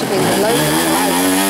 worshiping the Lord.